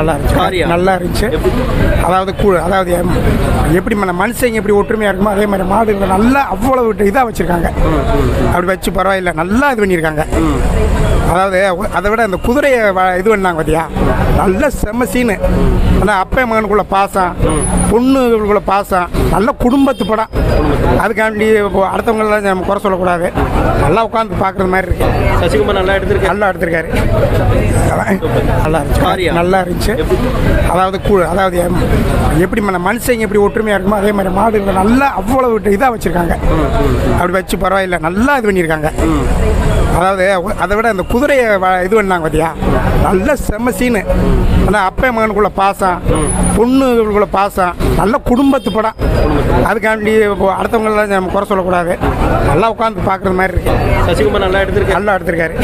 நல்லா இருந்துச்சு? நல்லா இருந்துச்சு. அதாவது கூ அதாவது எப்படி மனுஷங்க எப்படி ஒற்றுமையாக இருக்குமோ அதே மாதிரி மாடுகளை நல்லா அவ்வளவு இதாக வச்சுருக்காங்க. அப்படி வச்சு பரவாயில்ல நல்லா இது பண்ணியிருக்காங்க. அதாவது அதை விட அந்த குதிரையை இது பண்ணாங்க பார்த்தியா நல்ல செம்ம சீனு ஆனால் அப்பா மகனுக்குள்ள பாசம் பொண்ணுகளுக்குள்ள பாசம் நல்ல குடும்பத்து படம். அதுக்காண்டி இப்போ அடுத்தவங்களெலாம் நம்ம குறை சொல்லக்கூடாது. நல்லா உட்காந்து பார்க்குற மாதிரி இருக்கு. சசிகுமார் நல்லா எடுத்திருக்காரு. நல்லா எடுத்திருக்காரு. நல்லா? இருந்துச்சு. நல்லா இருந்துச்சு. அதாவது கூ அதாவது எப்படி மனுஷங்க எப்படி ஒற்றுமையாக இருக்குமோ அதே மாதிரி மாடுகளை நல்லா அவ்வளவு இதாக வச்சுருக்காங்க. அப்படி வச்சு பரவாயில்ல நல்லா இது பண்ணியிருக்காங்க. அதாவது அதை விட அந்த குதிரையை இது பண்ணாங்க பார்த்தியா நல்ல செம்ம சீனு ஆனால் அப்பா மகனுக்குள்ள பாசம் பொண்ணுகளுக்குள்ள பாசம் நல்ல குடும்பத்து படம். அதுக்காண்டி அடுத்தவங்களெலாம் நம்ம குறை சொல்லக்கூடாது. நல்லா உட்காந்து பார்க்குற மாதிரி இருக்கு. சசிகுமார் நல்லா எடுத்திருக்காரு. நல்லா எடுத்திருக்காரு.